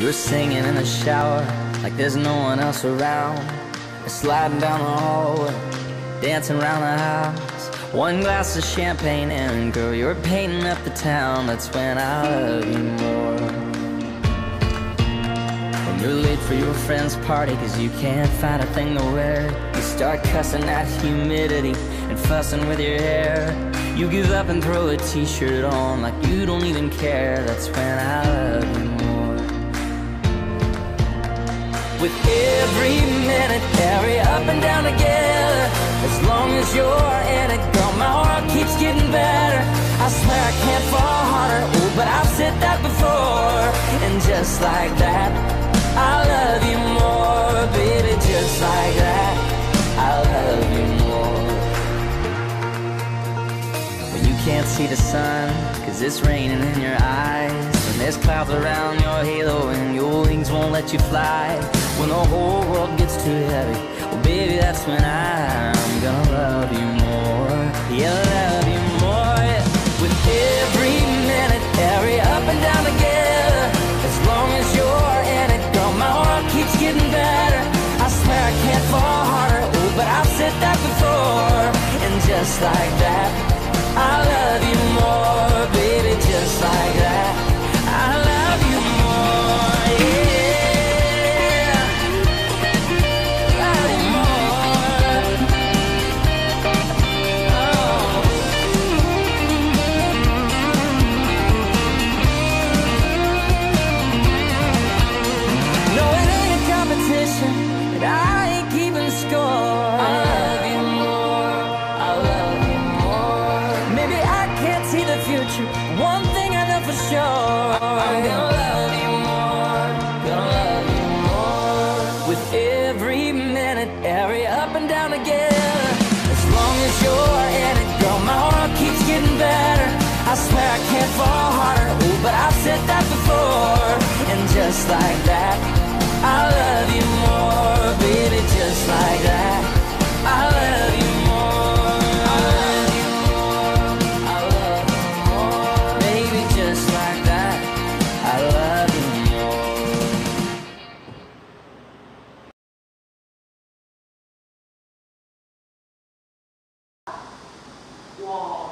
You're singing in the shower like there's no one else around. Sliding down the hallway, dancing around the house. One glass of champagne and girl, you're painting up the town. That's when I love you more. When you're late for your friend's party cause you can't find a thing to wear. You start cussing at humidity and fussing with your hair. You give up and throw a t-shirt on like you don't even care. That's when I love you With every minute, every up and down together. As long as you're in it, girl, my heart keeps getting better. I swear I can't fall harder. Oh, but I've said that before. And just like that, I love you more, baby. Just like that, I love you more. When you can't see the sun, cause it's raining in your eyes. There's clouds around your halo and your wings won't let you fly. When the whole world gets too heavy Well baby that's when I'm gonna love you more. Yeah, love you more yeah. With every minute, every up and down together As long as you're in it, girl, my heart keeps getting better. I swear I can't fall harder, oh, but I've said that before. And just like that, I love you more, baby, just like that up and down together. As long as you're in it, girl, my heart keeps getting better. 我